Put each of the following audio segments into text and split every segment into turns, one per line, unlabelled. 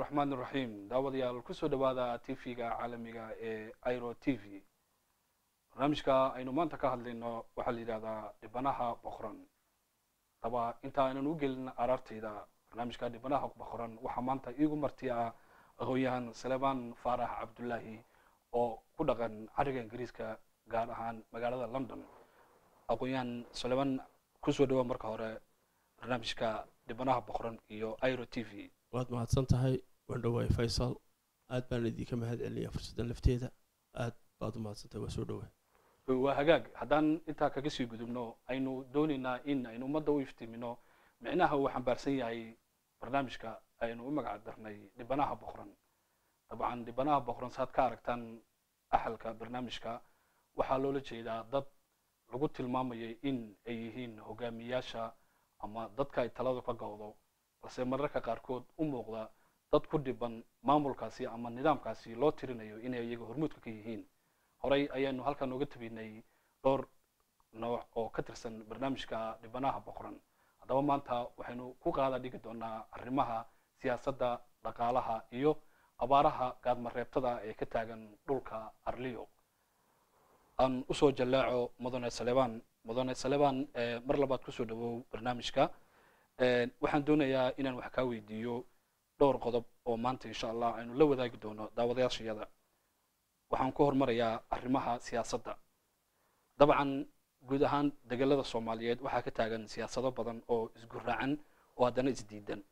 raxmaan iraxiim daawadayaal ku soo dhawaada tv-ga caalamiga ee iro t v. Barnaamijka aynu maanta ka hadlayno waxaa la yidhahdaa dhibanaha boqoran daba inta aynan u gelin araartayda barnaamijka dhibanaha boqoran waxaa maanta iigu marti ah aqoon-yahan salemaan faarax cabdullaahi oo ku dhaqan cariga ingiriiska gaar ahaan magaalada london. Aqoon-yahan salemaan ku soo dhawa marka hore barnaamijka dhibanaha boqoran iyo iro t v.
Waad mahadsan tahay waan dhawaay faysal aad baan idinka mahad celinayaa fursaddan lafteeda aad baad u mahadsantahay waa soo dhawaay
waa hagaag. Haddaan intaa kaga sii gudubno aynu doonaynaa in aynu ummadda u iftiimino. Micnaha uu xambaarsan yahay barnaamijka aynu u magac darnay dhibanaha boqoran. Dabcan dhibanaha boqoran saad ka aragtaan axalka barnaamijka. Waxaa loola jeedaa dad lagu tilmaamayay in ay yihiin hogaamiyaasha ama dadka ay taladu ka gowdo balse mararka qaarkood u muuqda dad ku dhiban maamulkaasi ama nidaamkaasi loo tirinayo inay iyaga hormuudka ka yihiin. Horey ayaanu halkan nooga tabinay dhowr nooc oo ka tirsan barnaamijka dhibanaha boqoran. Haddaba maanta waxaynu ku qaada dhigi doonaa arrimaha siyaasadda dhaqaalaha iyo abaaraha gaadmareebtada ee ka taagan dhulka arliyo aan u soo jallaaco mudane salebaan mudane salebaan mar labaad ku soo dhawow barnaamijka. Waxaan doonayaa inaan wax kaa weydiiyo dhowr qodob oo maanta insha allah aynu la wadaagi doono daawadayaashayada. Waxaan ku hormarayaa arrimaha siyaasadda. Dabcan guud ahaan degelada soomaaliyeed waxaa ka taagan siyaasado badan oo isguraacan oo haddana isdiidan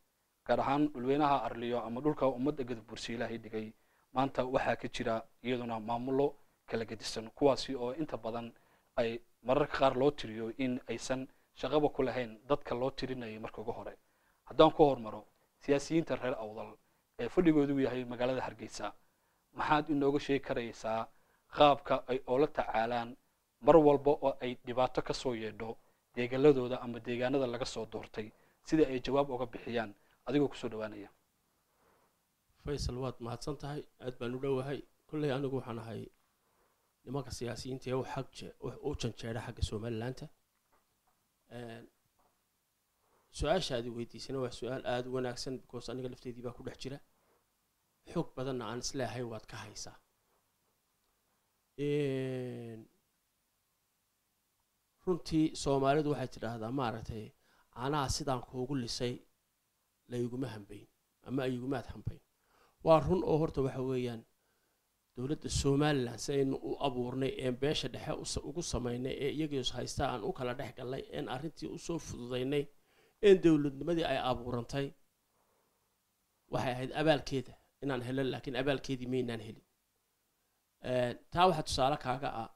gaar ahaan dhulweynaha arliyo ama dhulka ummadda gadab bursiilaahay dhigay maanta waxaa ka jira iyaduna maamulo kala gedisan kuwaasi oo inta badan ay mararka qaar loo tiriyo in aysan shaqaba ku lahayn dadka loo tirinayay marka hore. Haddaan ku hormaro siyaasiyiinta reer awdal ee fadhigoodu yahay magaalada hargeysa. Maxaad inooga sheegi karaysaa qaabka ay oola tacaalaan mar walba oo ay dhibaato ka soo yeedho deegaladooda ama deegaanada laga soo doortay. Sida ay jawaab uga bixiyaan adigoo ku soo dhawaanaya.
Faysal waad mahadsan tahay aad baan u dhowahay kolley anigu waxaan ahay nimanka siyaasiyiinta ee u janjeedha xagga somalilaanta su'aasha aad i weydiisana waa su'aal aada u wanaagsan because aniga lafteedii baa ku dhex jira. Xoog badanna aan isleehay waad ka haysaa. Runtii soomaalidu waxay tidhaahdaa maaragtay caanaha sidaan kuugu lisay layguma hambayn ama aygumaad hambayn. Waa run oo horta waxa weeyaan dowladda somalilan si aynu u abuurnay een beesha dhexe ugu samaynay ee iyagiis haystaa aan u kala dhex gallay een arrintii u soo fududaynay een dowladnimadii ay abuurantay waxay ahayd abaalkeeda inaan helo laakiin abaalkeedii maynaan helin. Taa waxaa tusaale kaaga ah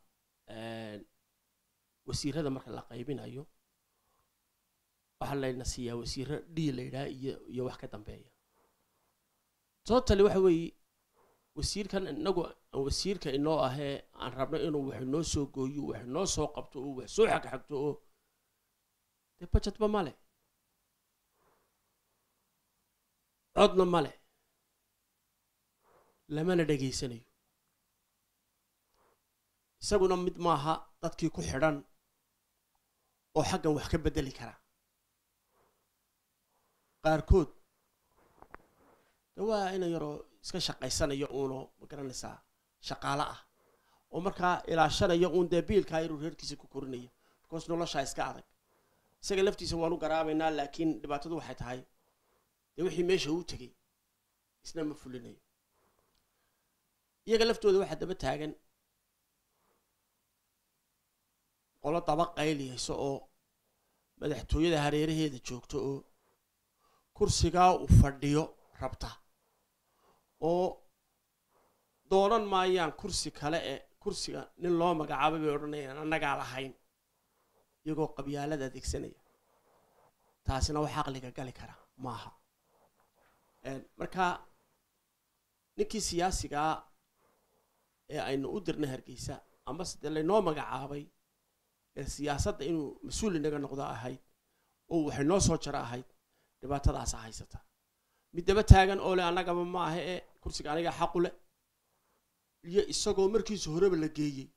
wasiirada marka la qaybinayo waxaa layna siiyaa wasiiro dhii la yidhaha iyo iyo wax ka dambeeya. Totally waxa weeye wasiirkan inagu wasiirka inoo ahee aan rabno inuu wax inoo soo gooyo wax inoo soo qabto oo wax soo xagxagto oo dee bajetba male codna male. Lamana dhegaysanayo isaguna mid maaha dadkii ku xidhan oo xaggan wax ka beddeli kara. Qaarkood de waa ina yaroo iska shaqaysanayo uuno ma garanaysaa shaqaalo ah. Oo markaa ilaashanayo uun dee biilkaa yaruu reerkiisa ku korinaya because noloshaa iska adag. Isaga laftiisa waanu garaabaynaa laakiin dhibaatadu waxay tahay dee wixii meesha uu tegay isna ma fulinayo. Iyaga laftooda waxaa daba taagan qolo daba qayliyayso oo madaxtooyada hareeraheeda joogto oo kursigaa uu fadhiyo rabta oo doonan maayaan kursi kale ee kursiga nin loo magacaabay bay odhanayaan annagaa lahayn iyagoo qabyaalada adeegsanaya. Taasina wax caqliga gali kara maaha marka ninkii siyaasigaa ee aynu u dirnay hargeysa amase dee laynoo magacaabay ee siyaasadda inuu mas'uul inaga noqdo ahayd oo waxay noo soo jaro ahayd dhibaatadaasa haysata. Mid daba taagan oo le annagaba ma aha ee kursiga aniga xaqu leh iyo isagoo markiisa horeba la geeyey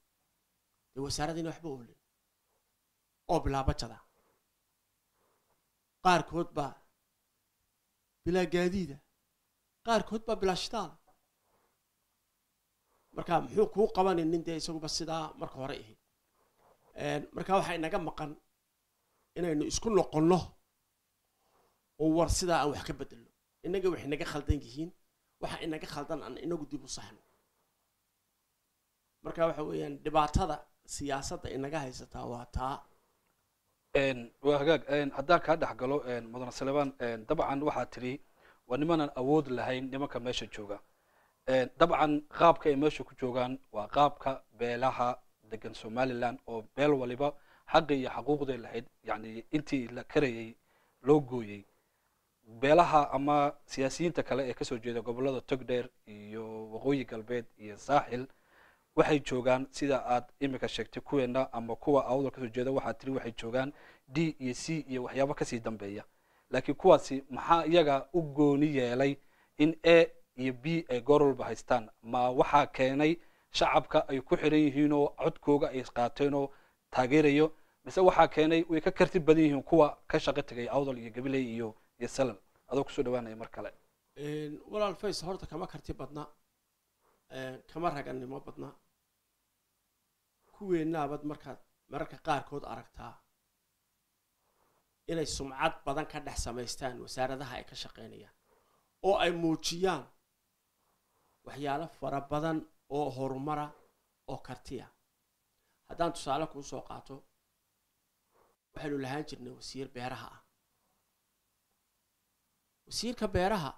dee wasaaradiina waxba olin oo bilaaba jada. Qaarkood baa bilaa gaadiida qaarkood baa bilaashitaala marka muxuu kuu qabanin nin dee isaguba sidaa marka hore ahayd marka waxaa inaga maqan inaynu isku noqonno oo war sidaa aan wax ka bedelno. Innaga waxay naga khaldan yihiin waxa inaga khaldan aan inagu dib u saxno marka waxa weeyaan dhibaatada siyaasadda inaga haysataa waa taa
waa hagaag. Haddaan kaa dhex galo mudane salebaan dabcan waxaa tidhi waa nimanaan awood lahayn nimanka meesha jooga. Dabcan qaabka ay meesha ku joogaan waa qaabka beelaha degan somalilan oo beel waliba xaqi iyo xaquuqday lahayd yani intii la karayay loo gooyey beelaha ama siyaasiyiinta kale ee ka soo jeeda gobollada togdheer iyo waqooyi galbeed iyo saaxil waxay joogaan sida aad imika sheegtay kuweena ama kuwa awdal ka soo jeeda waxaad tiri waxay joogaan d iyo c iyo waxyaabo ka sii dambeeya. Laakiin kuwaasi maxaa iyaga u gooni yeelay in a iyo b ay goor walba haystaan? Ma waxaa keenay shacabka ay ku xiran yihiin oo codkooga ay qaateen oo taageerayo? Mise waxaa keenay way ka karti badan yihiin kuwa ka shaqo tegay awdal iyo gabiley iyo iyo salal adoo ku soo dhawaanaya mar kale.
Walaal fays horta kama karti badna. Kama ragannimo badna kuweennaabad markaad mararka qaarkood aragtaa inay sumcad badan ka dhex samaystaan wasaaradaha ay ka shaqaynayaan oo ay muujiyaan waxyaalo fara badan oo horumara oo kartiya. Haddaan tusaale kuu soo qaato waxaynu lahaan jirnay wasiir beeraha ah. Wasiirka beeraha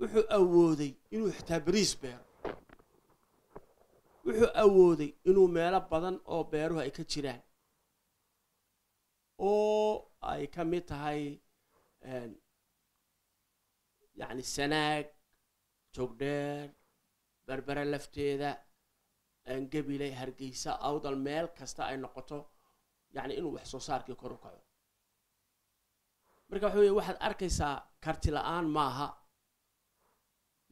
wuxuu awooday inuu xitaa beriis beero wuxuu awooday inuu meelo badan oo beeruhu ay ka jiraan. Oo ay ka mid tahay yacni sanaag joogdheer berbere lafteeda gabiley hargeysa awdal meel kasta ay noqoto yacni inuu wax soo saarkii kor u kaco. Marka waxa weeye waxaad arkaysaa karti la'aan maaha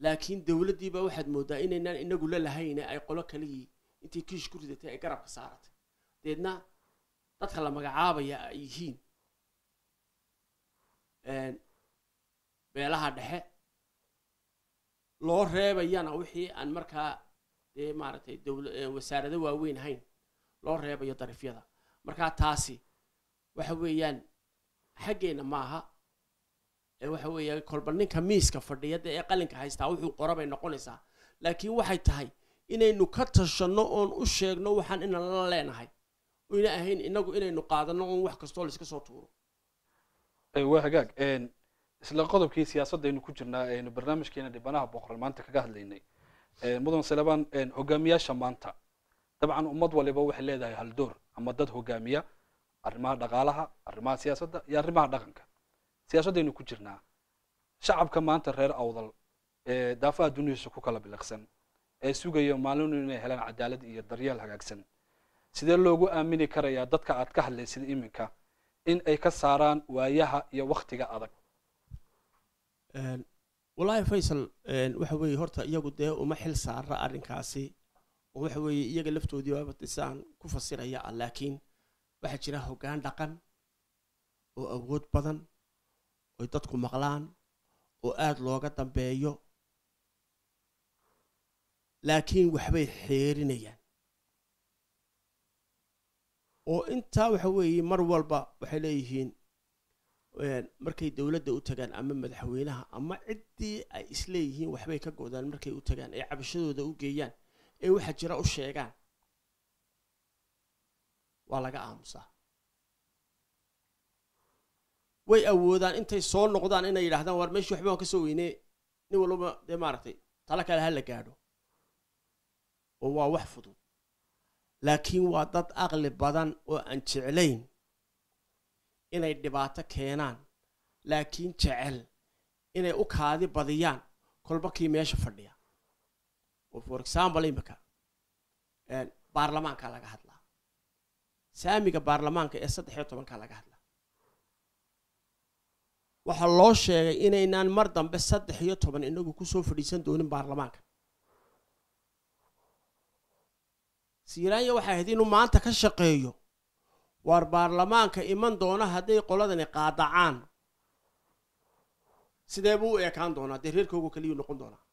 laakiin dowladdiiba waxaad mooddaa inaynaan inagu la lahayne ay qolo kaligii intii kiish ku ridatay ay garabka saaratay. Deedna dadka la magacaabaya ay yihiin beelaha dhexe loo reebayana wixii aan markaa dee maaragtay dowla wasaarado waaweyn hayn loo reebayo darifyada markaa taasi waxa weeyaan xaggeenna maaha waxa weeya kolba ninka miiska fadhiyada ee qalinka haystaa wuxuu qora bay noqonaysaa laakiin waxay tahay inaynu ka tashanno oon u sheegno waxaan inan la leenahay. Oyna ahayn inagu inaynu qaadanno oon wax kastoo laiska soo tuuro.
Waa hagaag. Isla qodobkii siyaasadaynu ku jirnaa aynu barnaamijkeena dhibanaha boqoraan maanta kaga hadlaynay. Mudan salebaan hogaamiyaasha maanta. Dabcan ummad waliba waxay leedahay haldoor ama dad hogaamiya arrimaha dhaqaalaha arrimaha siyaasadda iyo arrimaha dhaqanka siyaasaddaynu ku jirnaa. Shacabka maanta reer awdal ee daafaha dunihiisa ku kala biliqsan ee sugaya maalinu inay helaan cadaalad iyo daryeel hagaagsan. Sidee loogu aamini karayaa dadka aad ka hadlaysid iminka in ay ka saaraan waayaha iyo waktiga adag?
Wallaahi faysal waxa weeye horta iyagu dee uma xil saara arrinkaasi oo waxa weeye iyaga laftoodii baaba sidaan ku fasiraya ah laakiin waxaa jira hoggaan dhaqan oo awood badan oy dadku maqlaan oo aada looga dambeeyo. Laakiin waxbay xeerinayaan. Oo intaa waxa weeye mar walba waxay leeyihiin markay dowladda u tagaan ama madaxweynaha ama ciddii ay isleeyihiin waxbay ka godaan markay u tagaan ee cabashadooda u geeyaan ee waxa jira u sheegaan. Waa laga aamusaa way awoodaan intay soo noqdaan inay yidhahdaan waar meeshii waxba ka soo weynee. Nin walbaba dee maaragtay tala kale ha la gaadho. Oo waa wax fudud. Laakiin waa dad aqli badan oo aan jeclayn inay dhibaato keenaan. Laakiin jecel inay u kaadi badiyaan kolba kii meesha fadhiya. Oo for example imika baarlamaanka laga hadlaa. Saamiga baarlamaanka ee saddex iyo tobanka laga hadlaa waxaa loo sheegay inaynaan mar dambe saddex iyo toban inagu ku soo fadhiisan doonin baarlamaanka. Siiraanya waxay ahayd inuu maanta ka shaqeeyo. Waar baarlamaanka iman doona hadday qoladani qaadacaan. Sidee buu u eekaan doonaa? Dee reerkoogu keliyuu noqon doonaa.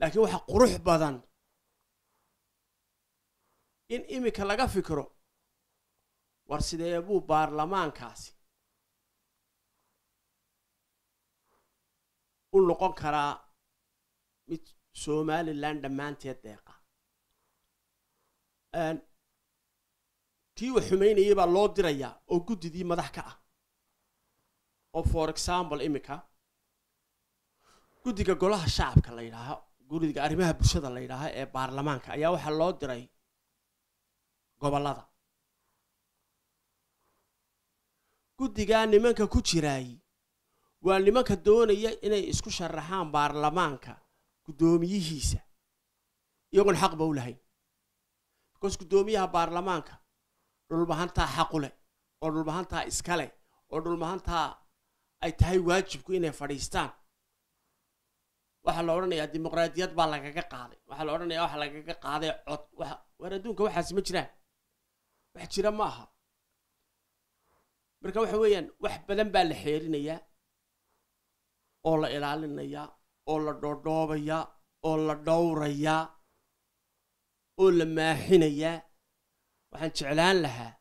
Laakiin waxaa qurux badan in iminka laga fikiro war sidee buu baarlamaankaasi u noqon karaa mid somalilan dhammaanteed deeqa. Kii wax xumeynayay baa loo dirayaa oo guddidii madax ka ah. Oo for example iminka guddiga golaha shacabka la yidhaaho guriga arrimaha bulshada la yidhaaho ee baarlamaanka ayaa waxaa loo diray gobollada. Guddigaa nimanka ku jiraay waa nimanka doonaya inay isku sharaxaan baarlamaanka guddoomiyihiisa. Iyagoon xaqba u lahayn. Because guddoomiyaha baarlamaanka dhulmahantaa xaqu leh oo dhulmahantaa iska leh oo dhulmahantaa ay tahay waajibku inay fadhiistaan. Waxaa la odhanayaa dimuqraadiyad baa lagaga qaaday. Waxaa la odhanayaa waxa lagaga qaaday cod. Waar adduunka waxaasi ma jiraan. Wax jira ma aha. Marka waxa weeyaan wax badan baa la xeerinayaa oo la ilaalinayaa oo la dhoodhoobayaa oo la dhowrayaa oo la maaxinayaa waxaan jeclaan lahaa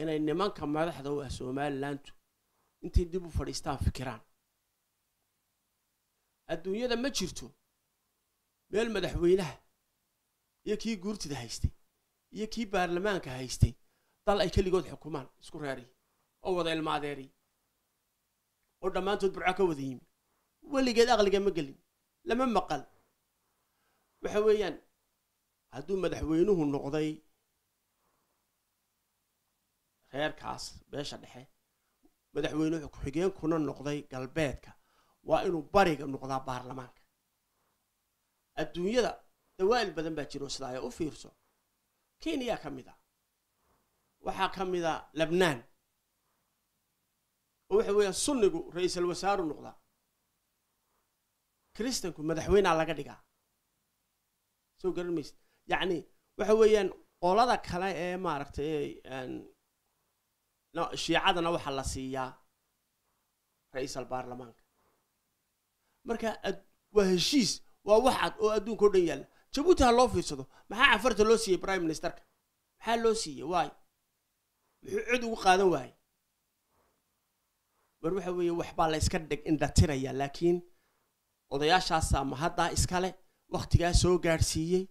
inay nimanka madaxda u ah somalilandu intay dib u fadhiistaan fikiraan. Adduunyada ma jirto meel madaxweynaha iyo kii guurtida haystay iyo kii baarlamaanka haystay dal ay keligood xukumaan isku reeriy oo wada ilma adeeriy oo dhammaantood burco ka wada yimi weligeed aqliga ma gelin lama maqal. Waxa weeyaan hadduu madaxweynuhu noqday reerkaas beesha dhexe madaxweynuhu ku-xigeenkuna noqday galbeedka. Waa inuu bariga noqdaa baarlamaanka. Adduunyada dawaa'il badan baa jiro sidaa ay u fiirso. Kenya ka mid a. Waxaa ka mid a lebnaan oo waxa weeyaan sunnigu ra'iisal wasaaru noqdaa. Kristanku madaxweynea laga dhigaa. Soo garan maysid. Yacni waxa weeyaan qolada kale ee maaragtay shiicadana waxaa la siiyaa ra'iisal baarlamaanka. Marka waa heshiis waa wax cad oo adduunka o dhan yaalla. Jabuuti ha loo fiirsado maxaa cafarta loo siiyey prime ministerka? Maxaa loo siiyey? Waayo muxuu cid ugu qaadan waaye war waxa weeye waxbaa la iska dhig indhatirayaa laakiin odayaashaasaa ma haddaa iskale waktigaa soo gaadhsiiyey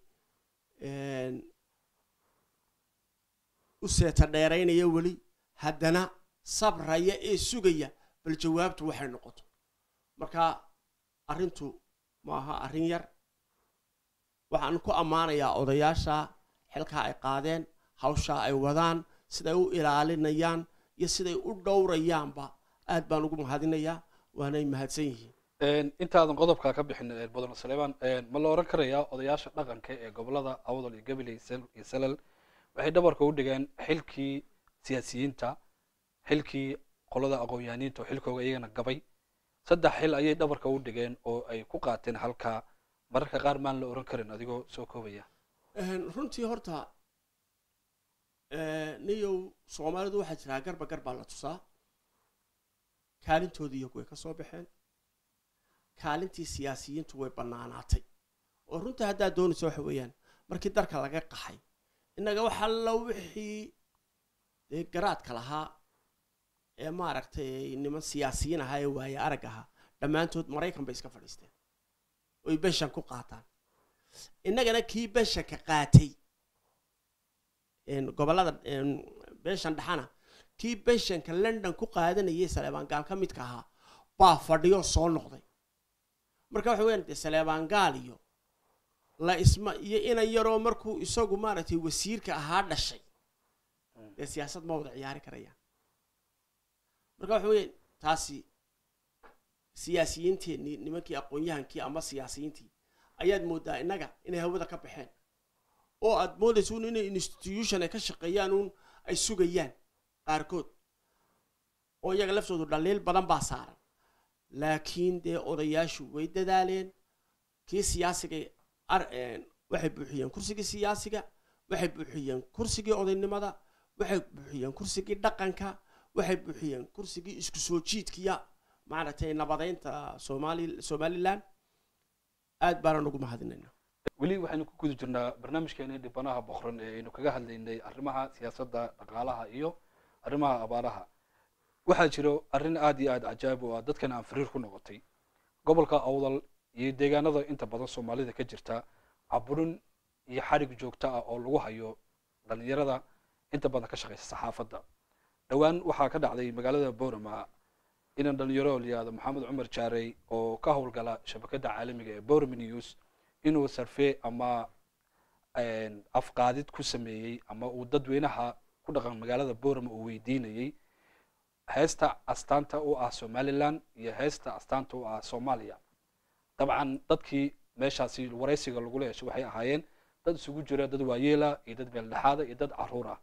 u seeta dheeraynaya weli. Haddana sabraya ee sugaya bal jawaabtu waxay noqoto. Marka arrintu ma aha arrin yar. Waxaan ku ammaanayaa odayaasha xilkaa ay qaadeen hawshaa ay wadaan siday u ilaalinayaan iyo siday u dhowrayaanba aad baan ugu mahadinayaa waanay mahadsan yihiin
intaadan qodobkaa ka bixin mudane saleemaan ma la oran karayaa odayaasha dhaqanka ee gobollada awdal iyo gabiley iyo salal waxay dhabarka u dhigeen xilkii siyaasiyiinta xilkii qolada aqoon-yahaniinta oo xilkooga iyagana gabay. Saddex xil ayay dhabarka u dhigeen oo ay ku qaateen halkaa. Mararka qaar maan la oran karin adigoo soo koobaya.
Runtii horta niyow soomaalidu waxaa jiraa garba gar baa la tusaa kaalintoodii iyagu way ka soo baxeen. Kaalintii siyaasiyiintu way bannaanaatay. Oo runtii haddaad doonayso waxa weeyaan markii darka laga qaxay innaga waxa la wixii dee garaadka lahaa ee maaragtay niman siyaasiyiin ahaa ee waaye arag ahaa dhammaantood maraykan bay iska fadhiisteen. Oy beshan ku qaataan. Innagana kii beshanka qaatay gobollada beshan dhaxana kii beshanka london ku qaadanayay saleebaangaal ka midka ahaa baa fadhiyo soo noqday. Marka waxa weyan dee saleebaangaal iyo la isma iyo inan yaroo markuu isagu maaragtay wasiirka ahaa dhashay dee siyaasad ma wada ciyaari karayaan. Marka waxa weya taasi siyaasiyiinteennii nimankii aqoon-yahankii ama siyaasiyiintii ayaad moodaa innaga inay hawada ka baxeen oo aad moodaysa un inay institution ay ka shaqeeyaan uun ay sugayaan qaarkood oo iyaga laftoodu dhaliil badan baa saaran laakiin dee odayaashu way dadaaleen kii siyaasiga waxay buuxiyeen kursigii siyaasiga waxay buuxiyeen kursigii odaynimada waxay buuxiyeen kursigii dhaqanka waxay buuxiyeen kursigii isku soo jiidkiya maaragtay nabadeynta somali somalilan aad baana ugu mahadinaynaa
weli waxaynu ku guda jirnaa barnaamijkeeni dhibanaha boqran ee aynu kaga hadlaynay arrimaha siyaasadda dhaqaalaha iyo arrimaha abaaraha waxaa jiro arrin aad iyo aad cajaab oo ah dadkan aan fariir ku noqotay gobolka awdal iyo deegaanada inta badan soomaalida ka jirta caburin iyo xarig joogto ah oo lagu hayo dhalinyarada inta badan ka shaqeysa saxaafadda dhowaan waxaa ka dhacday magaalada boorama inan dhalinyaro layihahdo maxamed cumar jaarey oo ka howlgala shabakadda caalamiga ee borama news inuu sarfe ama afqaadid ku sameeyey ama uu dadweynaha ku dhaqan magaalada borama uu weydiinayey heesta astaanta u ah somalilan iyo heesta astaanta u ah soomaaliya. Dabcan dadkii meeshaasi waraysiga lagula yeeshay waxay ahaayeen dad isugu jira dad waayeela iyo dad meeldhexaada iyo dad carruur ah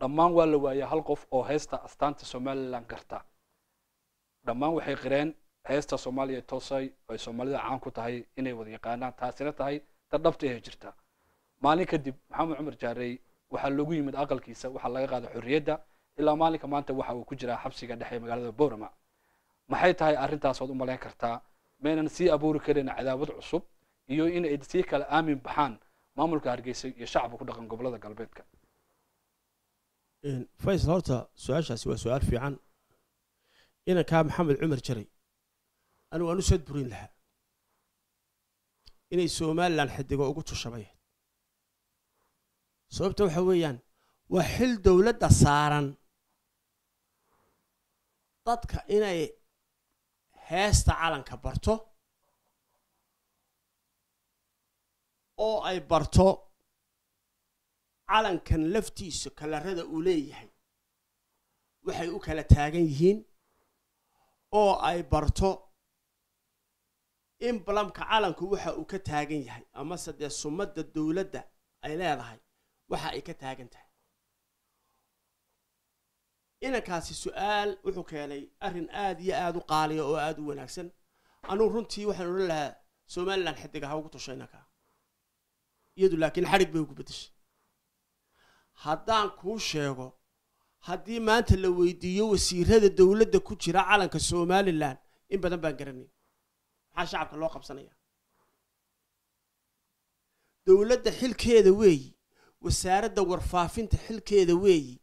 dhammaan waa la waayay hal qof oo heesta astaanta somalilan garta dhammaan waxay qireen heesta soomaaliya toosay ay soomaalida caan ku tahay inay wada yaqaanaan taasina tahay dad dhabta ee jirta. Maalin kadib maxamed cumar jaarey waxaa loogu yimid aqalkiisa waxaa laga qaaday xorriyadda. Ilaa maalinka maanta waxa uu ku jiraa xabsiga dhexe magaalada boorama. Maxay tahay arintaasood u malayn kartaa? Maynan sii abuuri karin cadaawad cusub iyo in ay sii kala aamin baxaan maamulka hargeysa iyo shacabka ku dhaqan gobollada galbeedka.
Faysal horta su'aashaasi waa su'aal fiican. Inankaa maxamed cumar jaray anigu aan u sad burin lahaa. Inay somalilan xidigo ugu tushabay sababta waxa weeyaan waa xil dowladda saaran. Dadka inay heesta calanka barto oo ay barto calankan laftiisa kalarada uu leeyahay waxay u kala taagan yihiin oo ay barto in balamka calanku waxa uu ka taagan yahay amase dee sumadda dowladda ay leedahay waxa ay ka taagan tahay inankaasi su'aal wuxuu keenay arrin aad iyo aada u qaaliya oo aada u wanaagsan. Anugu runtii waxaan odhan lahaa somalilan xidiga ha ugu tusho inankaa iyadu laakiin xadhig bay ugu beddeshay. Haddaan kuu sheego haddii maanta la weydiiyo wasiirada dowladda ku jira calanka somalilan in badan baan garanay. Maxaa shacabka loo qabsanaya? Dowladda xilkeeda weeyi wasaaradda warfaafinta xilkeeda weeyi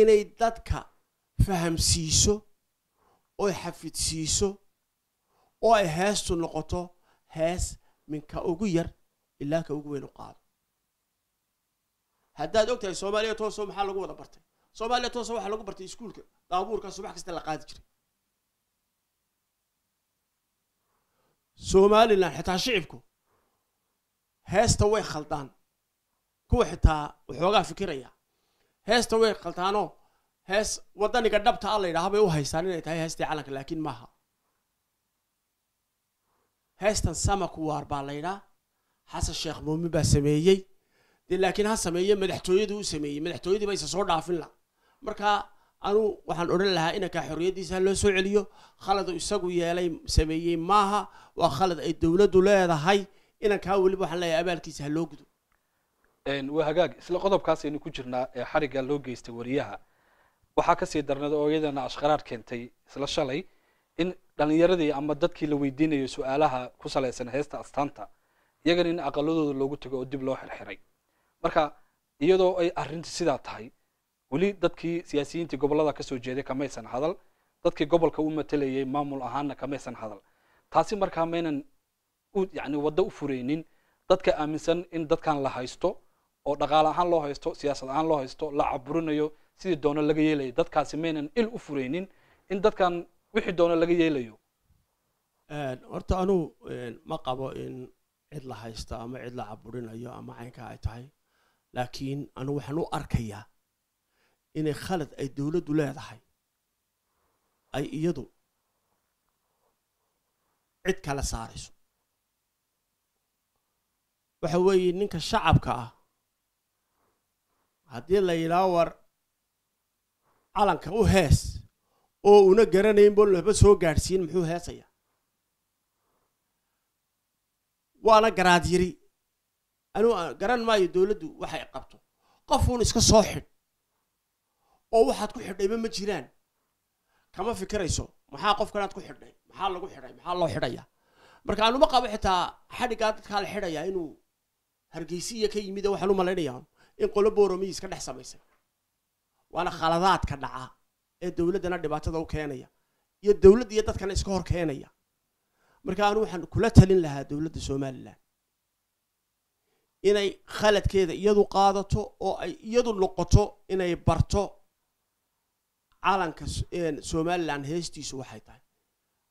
inay dadka fahamsiiso oy xafidsiiso oo ay heestu noqoto hees minka ugu yar ilaa ka ugu weyn u qaado. Haddaad og tahay soomaaliya tooso maxaa lagu wada bartay? Soomaaliya tooso waxaa lagu bartay iskuulka daabuurka subax kasta la qaadi jiray. Somalilan xitaa shicibku heesta way khaldaan kuwa xitaa waxoogaa fikiraya. Heesta way khaldaanoo hees waddaniga dhabta a la yidhaha bay u haystaan inay tahay heestii calanka laakiin maaha. Heestan samaku waar baa la yidhaa xasan sheekh muumin baa sameeyey. Dee laakiin ha sameeye madaxtooyadu u sameeyey. Madaxtooyadii ba isa soo dhaafin la. Marka anuu waxaan odhan lahaa inankaa xorriyaddiisa ha loo soo celiyo. Khaladu isagu yeelay sameeyey maaha. Waa khalad ay dowladdu leedahay. Inankaa weliba waxaan leeyahay abaalkiisa ha loo gudo
waa hagaag. Isla qodobkaasaynu ku jirnaa ee xarigga loo geystay wariyaha. Waxaa ka sii darnada oo iyadana ashqaraar keentay isla shalay in dhalinyaradii ama dadkii la weydiinayo su'aalaha ku salaysan heesta astaanta iyagana in aqaladooda loogu tago oo dib loo xirxiray. Marka iyadoo ay arrinta sidaa tahay weli dadkii siyaasiyiintii gobollada ka soo jeeday kamaysan hadal dadkii gobolka u matalayay maamul ahaanna kamaysan hadal. Taasi markaa maynan yani waddo u furaynin dadka aaminsan in dadkan la haysto oo dhaqaale ahaan loo haysto siyaasad ahaan loo haysto la caburinayo sidii doono laga yeelayo. Dadkaasi maynan il u furaynin in dadkan wixii doono laga yeelayo.
Horta anuu ma qabo in cid la haysto ama cid la caburinayo ama caynkaa ay tahay. Laakiin anu waxaan u arkayaa inay khalad ay dowladdu leedahay. Ay iyadu cid kala saarayso waxa weeye ninka shacabka ah haddii la yidhaho war calanka u hees oo una garanayn bo laba soo gaadhsiin muxuu heesaya? Waana garaad yiri. Anuu garan maayo dowladdu waxay qabto. Qofuun iska soo xidh oo waxaad ku xidhayba ma jiraan. Kama fikirayso maxaa qofkanaad ku xidhnay maxaa lagu xidhay? Maxaa loo xidhaya marka anuma qabo xitaa xadhiggaa dadkaa la xidhayaa inuu hargeysiya ka yimid waxaan u malaynayaa in qolo booromiyi iska dhex samaysay. Waana khaladaadka dhaca ee dowladdana dhibaatada u keenaya iyo dowladd iyo dadkana iska hor keenaya. Marka anu waxaan kula talin lahaa dowladda somalilan inay khaladkeeda iyadu qaadato oo ay iyadu noqoto inay barto calanka somalilan heestiisu waxay tahay.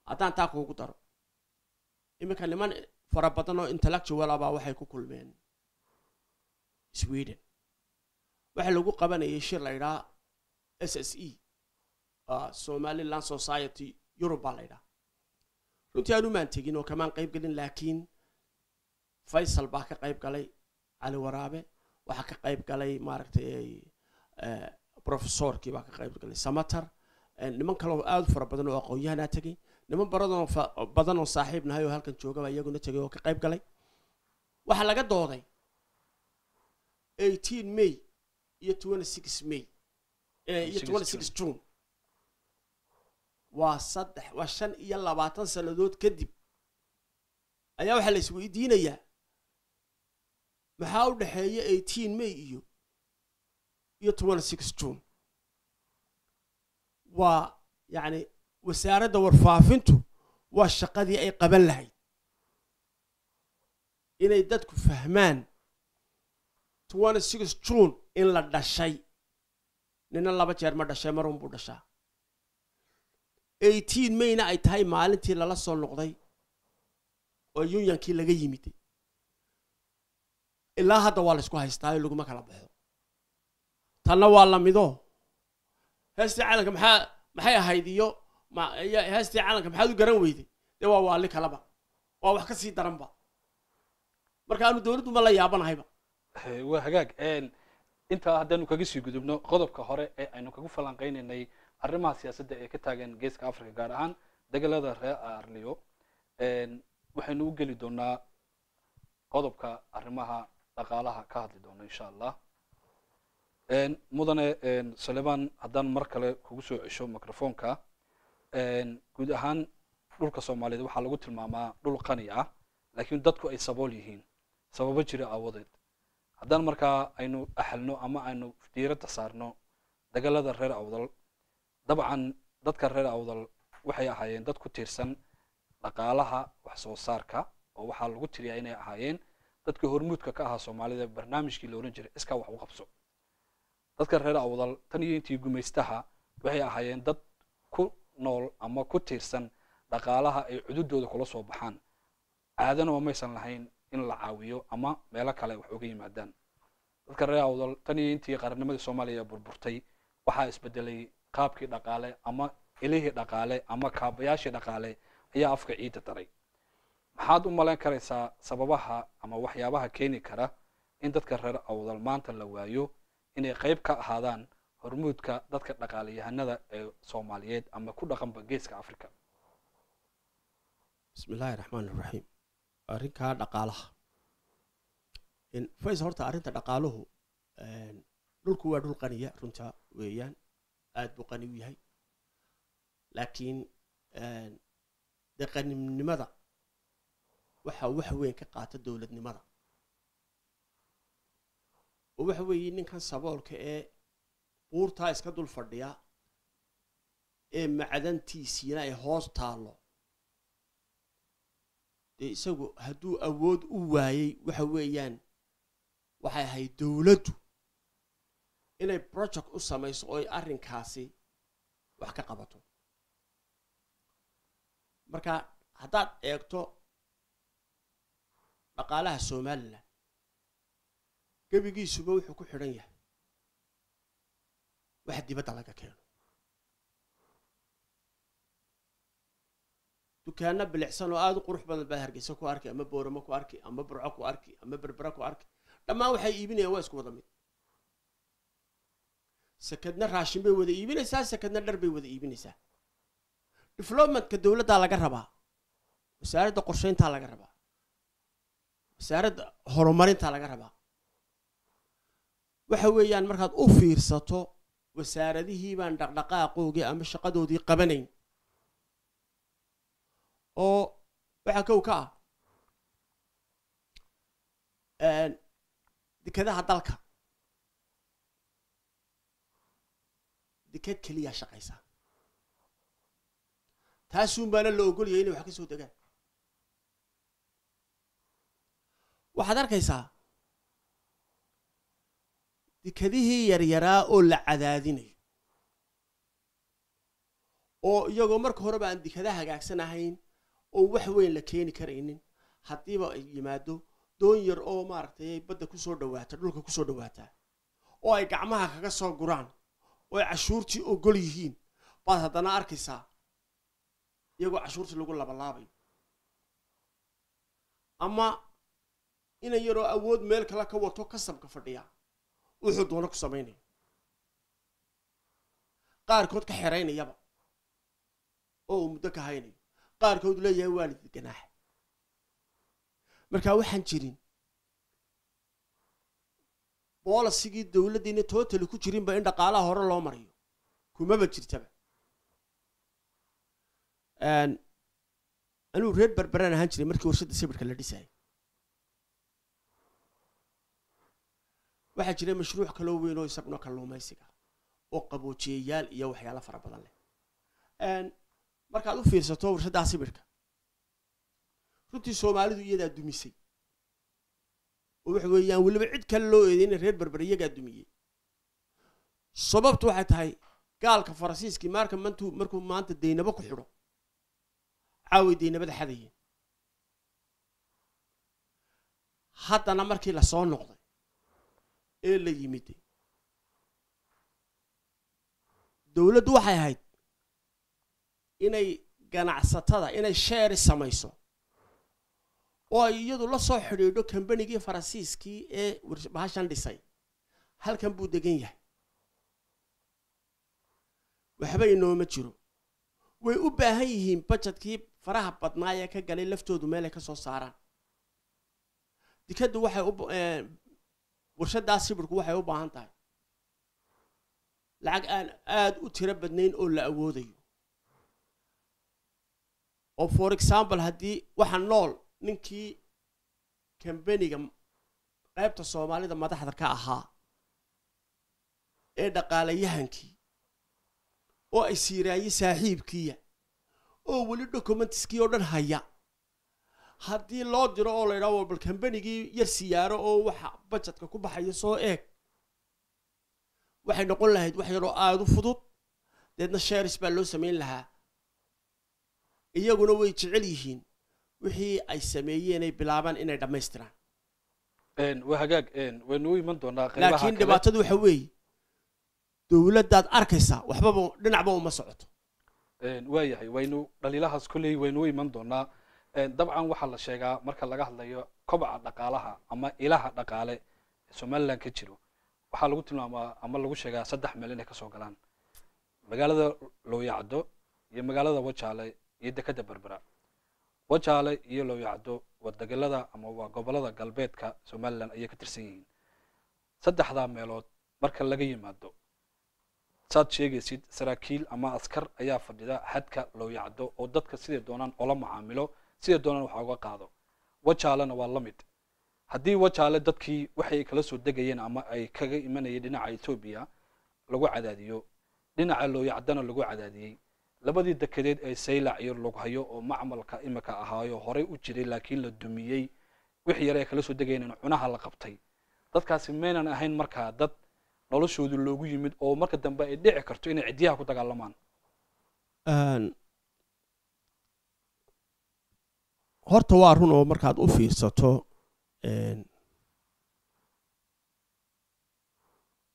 Haddaan taa kuugu daro. Iminka niman fara badan oo intellectual abaa waxay ku kulmeen sweden waxaa lagu qabanayay shir la ydhaha s s e somaliland society europe baa la ydhaha runtii aan umaan tegin oo kamaan qayb gelin laakiin faysal baa ka qayb galay cali waraabe waxaa ka qayb galay maaragtay professorkii baa ka qayb galay samater niman kaleo aada u fara badan oo aqoon-yahanaa tegay niman baradoo badan oo saaxiib nahay oo halkan joogaba iyaguna tegay oo ka qayb galay. Waxaa laga dooday eighteen may iyo twenty six may iyo twenty six june. Waa saddex waa shan iyo labaatan sannadood kadib ayaa waxaa la isweydiinayaa maxaa u dhexeeya eighteen may iyo iyo twenty six june? Waa yacni wasaaradda warfaafintu waa shaqadii ay qaban lahayd. Inay dadku fahmaan twenty six june in la dhashay. Nina laba jeer ma dhashay marun buu dhashaa. Eighteen mayna ay tahay maalintii lala soo noqday oo yunyankii laga yimid. Ilaa hadda waa la isku haystaayo laguma kala baxo. Tanna waa la mido. Heestii calanka maxaa maxay ahayd iyo heestii calanka maxaad u garan weyday? Dee waa waali kaleba waa wax ka sii daranba. Marka aanu dowladdu ma la yaabanahayba
waa hagaag intaa haddaanu kaga sii gudubno qodobka hore ee aynu kagu falanqaynaynay arrimaha siyaasadda ee ka taagan geeska africa gaar ahaan degalada reer arlio waxaynu u geli doonaa qodobka arrimaha dhaqaalaha ka hadli doono insha allah. Mudane saleban haddaan mar kale kugu soo cesho microfonka guud ahaan dhulka soomaaliyeed waxaa lagu tilmaamaa dhul qani ah laakiin dadku ay sabool yihiin. Sababo jira aawadeed haddaan markaa aynu axalno ama aynu diiradda saarno dagaalada reer awdal dabcan dadka reer awdal waxay ahaayeen dad ku tiirsan dhaqaalaha wax soo saarka oo waxaa lagu tiriyaa inay ahaayeen dadka hormuudka ka ahaa soomaalida barnaamijkii la ohan jiray iskaa wax u qabso. Dadka reer awdal tan iyo intii gumaystaha waxay ahaayeen dad ku nool ama ku tiirsan dhaqaalaha ay cududooda kula soo baxaan. Caadana oo maysan lahayn in la caawiyo ama meelo kale wax uga yimaadaan. Dadka reer awdal tan intii qarannimadii soomaaliya burburtay waxaa isbedelay qaabkii dhaqaale ama ilihii dhaqaale ama kaabayaashii dhaqaale ayaa afka ciidda daray maxaad u malayn karaysaa sababaha ama waxyaabaha keeni kara in dadka reer awdal maanta la waayo inay qayb ka ahaadaan hormuudka dadka dhaqaalayahanada ee soomaaliyeed ama ku dhaqanba geeska africa
bismi illaahi raxmaan iraxiim arrinkaa dhaqaalaha. Fays horta arrinta dhaqaaluhu dhulku waa dhul qaniya runta weeyaan aad buu qani u yahay. Laakiin dee qaninimada waxa wax weyn ka qaata dowladnimada. Oo waxa weeye ninkan saboolka ee buurtaa iska dul fadhiya ee macdantiisiina ay hoos taallo dee isagu hadduu awood u waayey waxa weeyaan waxay ahayd dowladdu. Inay project u samayso oo ay arrinkaasi wax ka qabato. Marka haddaad eegto dhaqaalaha somalilan gebigiisuba wuxuu ku xidhan yahay. Wax dibadda laga keeno dukaano bilicsan oo aada u qurux badan baa hargeysa ku arki ama booramo ku arki ama burco ku arki ama berbera ku arki. Dhammaan waxay iibinayaan waa isku wada mid. Sakadna raashin bay wada iibinaysaa sakadna dhar bay wada iibinaysaa. Developmentka dowladdaa laga rabaa. Wasaaradda qorsheyntaa laga rabaa. Wasaaradda horumarintaa laga rabaa. Waxa weeyaan markaad u fiirsato wasaaradihii baan dhaqdhaqaaqoogii ama shaqadoodii qabanayn oo waxaa kow ka ah. Dekadaha dalka. Dekad keliyaa shaqaysa. Taasuun baana la ogolyahay inay wax ka soo degaan. Waxaad arkaysaa dekadihii yaryaraa oo la cadaadinayo oo iyagoo marka horeba aan dekada hagaagsan ahayn oo wax weyn la keeni karaynin. Haddiiba ay yimaado doon yar oo maaragtay badda ku soo dhawaata dhulka ku soo dhawaataa oo ay gacmaha kaga soo guraan oo ay cashuurtii ogol yihiin. Baad haddana arkaysaa iyagoo cashuurtii lagu labalaabayo ama inan yaroo awood meel kale ka wato kasabka fadhiya wuxuu doono ku samaynayo. Qaarkood ka xeraynayaba oo uu muddo ka haynayo qaarkood leeyahay waalid ganaax marka waxaan jirin boolisigii dowladdiina tootali ku jirinba in dhaqaalaha hore loo mariyo. Kumaba jirtaba. Anuu reer berberaan ahaan jiray markii warshadda sawirka la dhisayay waxaa jira mashruuc kaloo weyn oo isaguna kalluumaysiga oo qaboojiyayaal iyo waxyaalo fara badan leh markaad u fiirsato warshaddaa sawirka runtii soomaalidu iyadaa dumisay. Oo waxa weeyaan weliba cid kale loo eedeyna reer berber iyagaa dumiyey. Sababtu waxay tahay gaalka faransiiskii maarka mantuu markuu maanta daynabo ku xidho caaway daynabada xadayeen. Haddana markii la soo noqday ee la yimid dowladdu waxay ahayd inay ganacsatada inay sheeri samayso. Oo ay iyadu la soo xidhiidho kambanigii faransiiskii ee bahashan dhisay. Halkan buu degan yahay. Waxba inooma jiro. Way u baahan yihiin bajetkii faraha badnaa ee ka galay laftoodu meelay ka soo saaraan. Dikaddu waxay u warshaddaas sibirku waxay u baahan tahay. Lacag aan aada u tiro badnayn oo la awoodayo oo for example haddii waxa nool ninkii kambaniga qaybta soomaalida madaxda ka ahaa ee dhaqaalayahankii oo ay siiraanye saaxiibkiiya oo weli documentiskii oo dhan haya haddii loo diro oo la yidhaho bal kambanigii yar siyaaro oo waxa bajetka ku baxayo soo eeg. Waxay noqon lahayd wax yaroo aada u fudud deedna sheris baa loo samayn lahaa iyaguna way jecel yihiin. Wixii ay sameeyeen ay bilaabaan inay dhammaystiraan. Laakiin dhibaatadu waxa weeye dowladdaad arkaysaa waxbaba dhinacba uma socoto.
Waayahay waynu dhaliilahaas kolley waynu u iman doonaa. Dabcan waxaa la sheegaa marka laga hadlayo kobaca dhaqaalaha ama ilaha dhaqaale ee somaliland ka jiro. Waxaa lagu tilmaamaa ama lagu sheegaa saddex meel inay ka soo galaan. Magaalada looyacdo iyo magaalada wajaale iyo dekada berbera wajaale iyo looyacdo waa degelada ama waa gobolada galbeedka somaliland ayay ka tirsan yihiin saddexdaa meelood marka laga yimaado saad sheegaysid saraakiil ama askar ayaa fadhida xadka looyacdo oo dadka siday doonaan ola macaamilo siday doonaan waxa uga qaado wajaalena waa la mid haddii wajaale dadkii waxay kala soo degayeen ama ay kaga imanayeen dhinaca etoobiya lagu cadaadiyo dhinaca looyacdana lagu cadaadiyey labadii dekedeed ee saylac iyo lughayo oo macmalka imika ahaayo horey u jiray laakiin la dumiyey. Wixii yare ay kala soo degayeen cunaha la qabtay. Dadkaasi maynan ahayn markaa dad noloshoodu loogu yimid oo marka dambe ay dhici karto inay cidyaha ku dagaalamaan.
Horta waa run oo markaad u fiirsato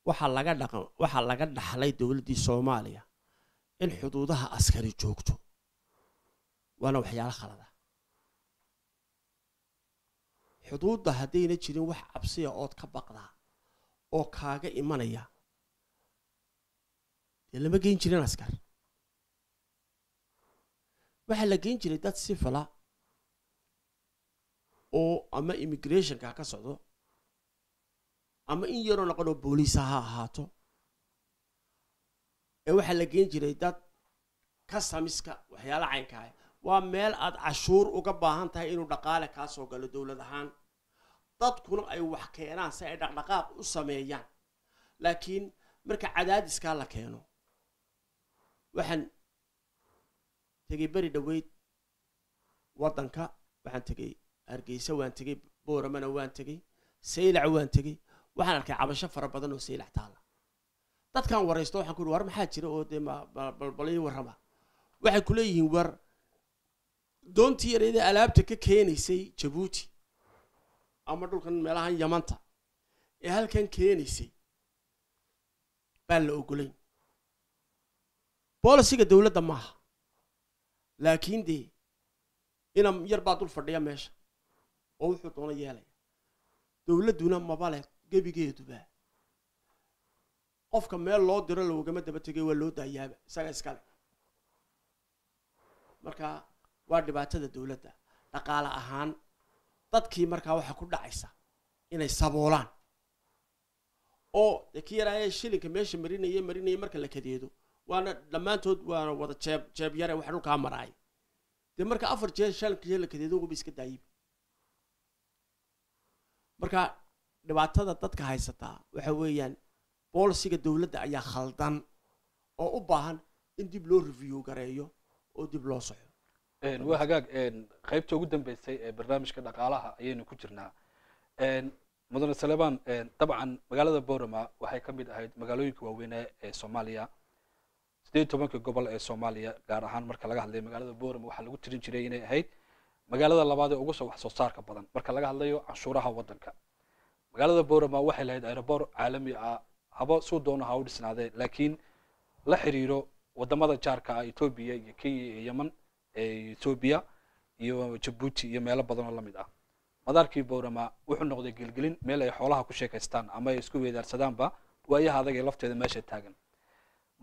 waxaa laga dhaqan waxaa laga dhaxlay dowladdii soomaaliya in xuduudaha askari joogto. Waana waxyaalo khalada. Xuduudda haddayna jirin wax cabsiya ood ka baqdaa oo kaaga imanaya dee lama geyn jirin askar. Waxaa la geyn jiray dad sifala oo ama immigrationka ka socdo ama in yaroo noqon oo booliisa ha ahaato ee waxaa la geen jiray dad customiska waxyaala caynka ah. Waa meel aad cashuur uga baahan tahay inuu dhaqaale kaa soo galo dowlad ahaan. Dadkuna ay wax keenaan si ay dhaqdhaqaaq u sameeyaan. Laakiin marka cadaadiskaa la keeno waxaan tegey beri dhoweyd waddanka waxaan tegey hargeysa waan tegey booramana waan tegey saylac waan tegey. Waxaan arkay cabasho fara badan oo saylac taalla dadkan waraysto waxaan ku uhi war maxaa jira oo dee balbalii warrama waxay ku leeyihiin war doontii yareedee alaabta ka keenaysay jabuuti ama dhulkan meelahan yamanta ee halkan keenaysay baan la ogolayn. Bolisiga dowladda maaha laakiin dee ina yar baa dul fadhiya meesha oo wuxuu doono yeelaya dowladduna maba leh gebigeeduba qofka meel loo diro loogama daba tegay waa loo daayaaba isaga iskale. Marka waa dhibaatada dowladda. Dhaqaale ahaan dadkii markaa waxaa ku dhacaysa inay saboolaan oo dee ki yaraayee shilinka meesha marinaya marinaya marka la kadeedo waana dhammaantood waana wada jeeb jeeb yare wax dhulkaa maraay dee marka afar jeer shalinka jeer la kadeedo uguba iska daayiba marka dhibaatada dadka haysataa waxa weeyaan boolisiga dowladda ayaa khaldan oo u baahan in dib loo review gareeyo oo dib loo soxo
waa hagaag. Qaybta ugu dambeysay ee barnaamijka dhaqaalaha ayaynu ku jirnaa. Mudane saleban dabcan magaalada borama waxay ka mid ahayd magaalooyinka waaweyne ee soomaaliya. Sideed tobanka gobol ee soomaaliya gaar ahaan marka laga hadlayo magaalada borama waxaa lagu tirin jiray inay ahayd magaalada labaad ee ugu soo wax soo saarka badan. Marka laga hadlayo canshuuraha waddanka. Magaalada borama waxay lahayd aeroboor caalami ah haba suu doono ha u dhisnaadee laakiin la xiriiro waddamada jaarka ah etoobiya iyo kenya iyo yemen etoobiya iyo jabuuti iyo meelo badan oo la mid ah. Madaarkii borama wuxuu noqday gelgelin meel ay xoolaha ku sheekaystaan ama ay isku weedaarsadaanba waayaha adag ee lafteeda meesha taagan.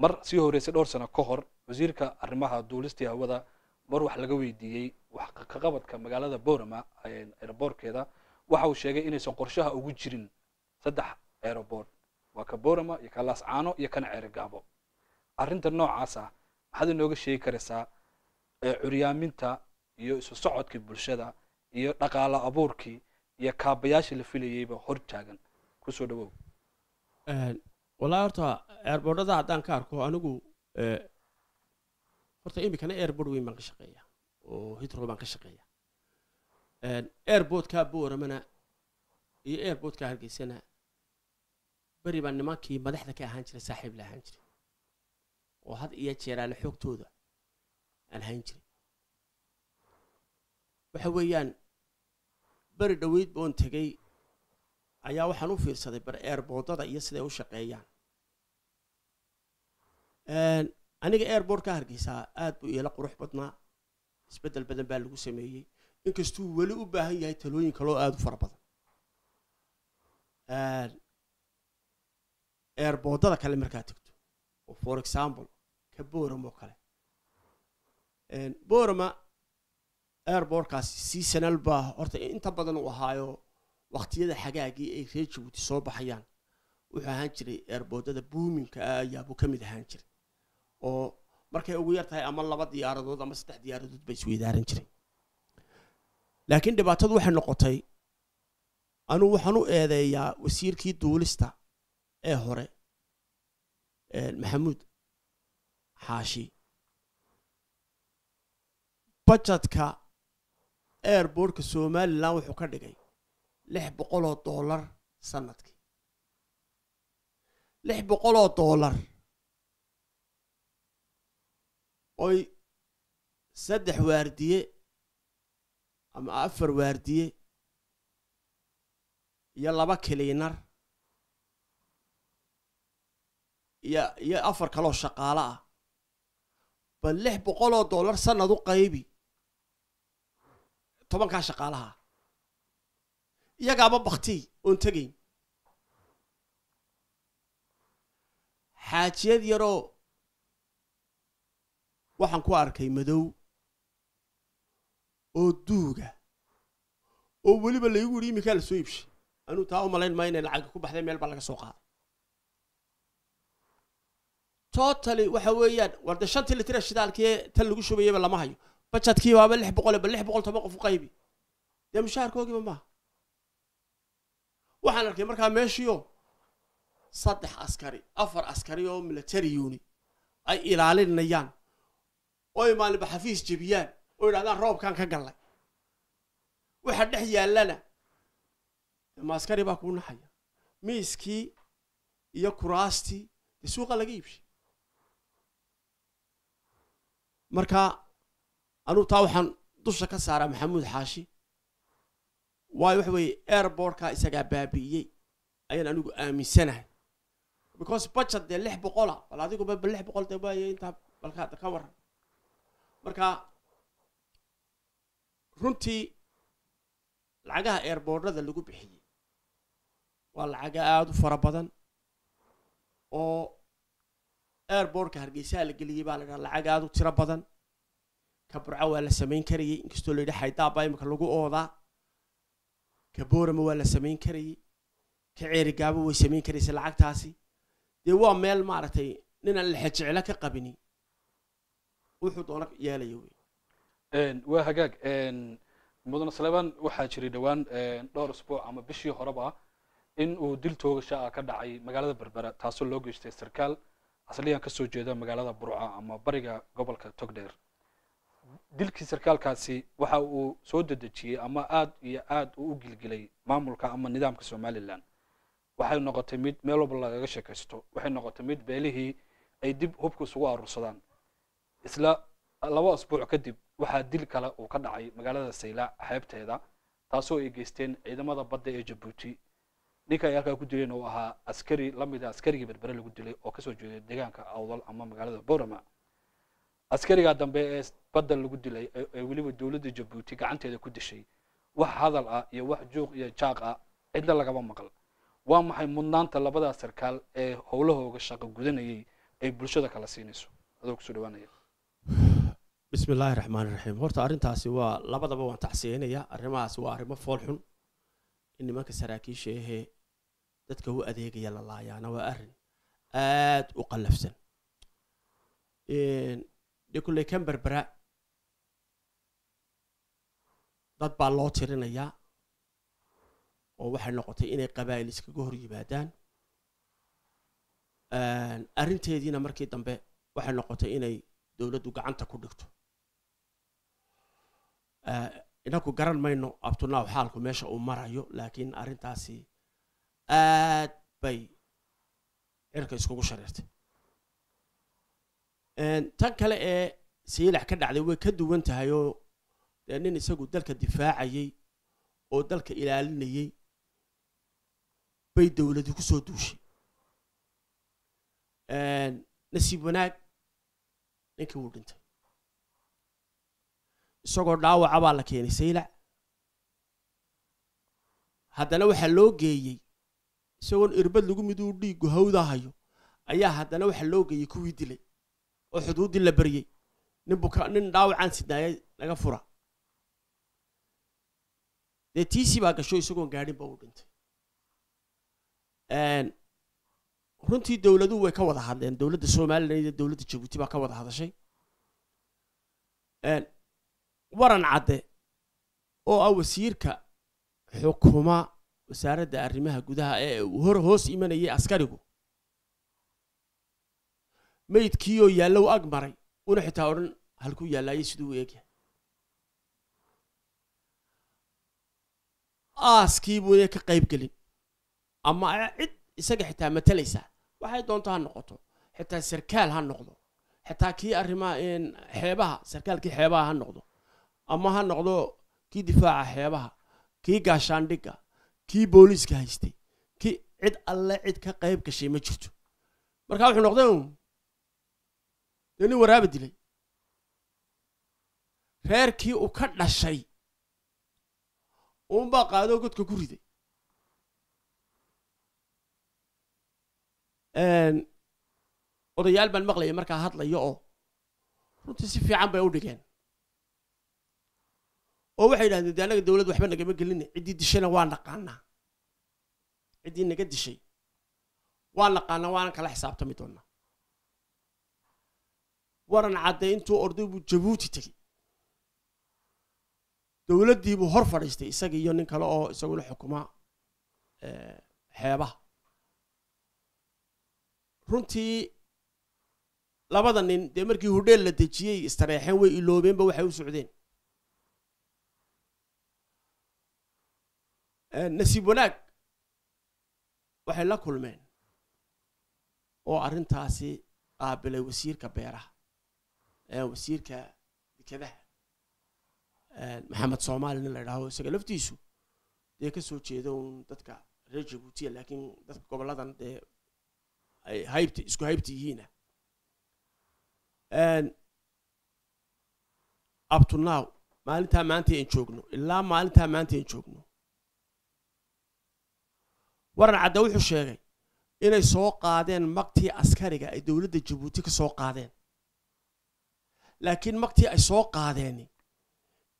Mar sii horeysay dhowr sano ka hor wasiirka arrimaha duulistii hawada mar wax laga weydiiyey wax kaqabadka magaalada borama aeroboorkeeda waxa uu sheegay inaysan qorshaha ugu jirin saddex aeroboort waa ka borama iyo ka laascaano iyo kana ceerigaabo arrinta noocaas ah maxaad inooga sheegi karaysaa curyaaminta iyo isu socodkii bulshada iyo dhaqaalo abuurkii iyo kaabayaashii la filayeyba hor taagan. Kusoo dhawow.
Wallahi horta airboordhada haddaan ka arko anigu horta imikana airboard weyn baan ka shaqeeya oo hitro baan ka shaqeeya. Airboardka booramana iyo airboardka hargeysana beri baan nimankii madaxda ka ahaan jiray saaxiib la ahaan jiray. Oo had iyo jeeraale xoogtooda aan hayn jiray. Waxa weeyaan beri dhoweyd boon tegey ayaa waxaan u fiirsaday bar airboordada iyo siday u shaqeeyaan. Aniga airboard ka hargeysaa aad buu iila qurux badnaa. Isbeddel badan baa lagu sameeyey. Inkastuu weli u baahan yahay talooyin kaloo aada u fara badan airboordada kale markaad tegto oo for example ka boram oo kale borama airboardkaasi seasonal baa horta inta badan uu ahaayo waqtiyada xagaagii ay reer jabuuti soo baxayaan wuxuu ahaan jiray airboordada buuminka ah ayaabuu ka mid ahaan jiray. Oo markay ugu yar tahay ama laba diyaaradood ama saddex diyaaradood bay isweydaaran jiray. Laakiin dhibaatadu waxay noqotay anugu waxaan u eedeeyaa wasiirkii duulista ee hore maxamuud xaashi. Bajetka airboardka somalilan wuxuu ka dhigay lix boqoloo dollar sannadkii. Lix boqoloo dollar. Oy saddex waardiye ama afar waardiye iyo laba kiliinar iyo iyo afar kaloo shaqaalo ah. Bal lix boqoloo dollar sanad u qaybi. Tobankaa shaqaalaha. Iyagaaba bakti oon tegayn. Xaajiyad yaroo waxaan ku arkay madow oo duuga oo weliba laygu yidhi iminkaa la soo iibshay. Anuu taa u malayn maa inay lacagga ku baxday meel baa laga soo qaaday totally waxa weeyaan war de shantii litira shidaalkii tan lagu shubayaba lama hayo. Bajadkii baaba lix boqol ba lix boqol toban qof u qaybi. Dee mushaharkoogiiba maaha waxaan arkay markaa meeshiio saddex askari afar askari oo military uni ay ilaalinayaan oo ay maalinba xafiis jebiyaan oo yidhahdaan roobkaan ka gallay. Waxa dhex yaallana ma askari baa kuu naxaya. Miiskii iyo kuraastii dee suuqa laga iibshay marka anugu taa waxaan dusha ka saaraa maxamuud xaashi. Waayo waxa weeye airbortka isagaa baabi'iyey ayaan anigu aaminsanahay. Because budget dee lix boqola bal adiguba bal lix boqol dee waaye intaa balka ka waran marka runtii lacagaha airboordrada lagu bixiyey waa lacaga aada u fara badan oo airbortka hargeysaha la geliyey baa la dhaha lacag aada u tiro badan. Ka burco waa la samayn karayey inkastoo la yidhi xaydaabba imika lagu oodaa ka boorama waa la samayn karayey ka ceerigaabo way samayn karaysa lacagtaasi. Dee waa meel maaragtay ninaan lexejeclo ka qabini. Wuxuu doona yeelaya wey
waa hagaag. Mudane saleban waxaa jiray dhowaan dhowr usbuuc ama bishii horeba in uu dil toogasha ah ka dhacay magaalada berbera taasoo loo geystay sarkaal asliyan ka soo jeeda magaalada burca ama bariga gobolka togdheer. Dilkii sarkaalkaasi waxa uu soo dedejiyey ama aad iyo aad uu u gilgilay maamulka ama nidaamka somalilan waxay noqotay mid meel walba lagaga sheekaysto waxay noqotay mid beelihii ay dib hubka isugu aruursadaan isla laba asbuuc kadib waxaa dil kale uu ka dhacay magaalada sayla xeebteeda taasoo ay geysteen ciidamada badda ee jabuuti ninka ay halkaa ku dileen oo ahaa askari la mid a askarigii berbere lagu dilay oo ka soo jeeday deegaanka awdal ama magaalada borama askarigaa dambe ee badda lagu dilay ee weliba dowladda jabuuti gacanteeda ku dishay wax hadal ah iyo wax juuq iyo jaaq ah cidna lagama maqal. Waa maxay mudnaanta labadaa sarkaal ee howlahooga shaqo gudanayay ay bulshada kala siinayso? Adoo ku soo dhawaanaya.
Bismi illaahi raxmaan iraxiim horta arrintaasi waa labadaba waan tacsiyeynayaa arrimahaasi waa arrimo fool xun in nimanka saraakiisha ahee dadka u adeegaya la laayaana waa arrin aad u qallafsan. Dee kulley dad baa loo tirinayaa oo waxay noqotay inay qabaa'il iskaga hor yimaadaan. Arrinteediina markii dambe waxay noqotay inay dowladdu gacanta ku dhigto. Inaku garan mayno abtunaaw xaalku meesha uu marayo laakiin arrintaasi aad bay cirka iskugu shareertay. Tan kale ee siilax ka dhacday way ka duwan tahay oo dee nin isagu dalka difaacayey oo dalka ilaalinayey bay dowladi ku soo duushay. Nasiib wanaag ninkii wuu dhintay. Isagoo dhaawaca baa la keenay saylac haddana waxaa loo geeyey isagoon irbad lagu miduu dhiiggu hawdahayo ayaa haddana waxaa loo geeyey kuwii dilay oo xuduuddii la baryey nin dhaawacaan sidnaayay laga fura. Dee tiisii baa gasho isagoon gaadhinba uu dhintay. Runtii dowladuhu way ka wada hadleen. Dowladda somalilan iyo dowladda jabuuti baa ka wada hadashay. Waran cadde oo ah wasiirka xukuma wasaaradda arrimaha gudaha ee hor hoos imanayay askarigu. Meydkiioo yaallow ag maray una xitaa odhan halkuu yaallaayay siduu u eegyahay aaskii buuna ka qayb gelin. Ama cid isaga xitaa matalaysaa waxay doonto ha noqoto xitaa sarkaal ha noqdo xitaa kii arrimaha xeebaha sarkaalkii xeebaha ha noqdo. Ama ha noqdo kii difaaca xeebaha kii gaashaandhigga kii booliiska haystay? Kii cid alle cid ka qayb gashay ma jirto. Marka wuxuu noqday un dee nin waraaba dilay. Reerkii uu ka dhashay. Uunbaa qaadoo godka ku riday. Odayaal baan maqlayay markaa hadlayo oo runtii si fiican bay u dhigeen oo waxay yidhahdeen de annaga dowladd waxba nagama gelina ciddii dishayna waa naqaanaa. Ciddii naga dishay. Waa naqaanaa waanan kala xisaabtami doonaa waran cadde intuu orday buu jabuuti tegey. Dowladdiibuu hor fadhiistay isaga iyo nin kale oo isaguna xukuma eh, xeebaha. Runtii labada nin dee markii hudheel la dejiyey istareexeen way iloobeenba waxay u socdeen nasiib wanaag waxay la kulmeen oo arrintaasi qaabilay wasiirka beeraha eh, wasiirka dekedaha. Eh, maxamed soomaali nin la idhaaho isaga laftiisu dee ka soo jeeda uun dadka reer jabuutiya laakiin dadka goboladan dee ay haybta isku haybta yihiina now maalintaa maanta aan joogno ilaa maalintaa maanta aan joogno waran cadde wuxuu sheegay inay soo qaadeen magtii askariga ay dowladda jabuuti ka soo qaadeen. Laakiin magtii ay soo qaadeen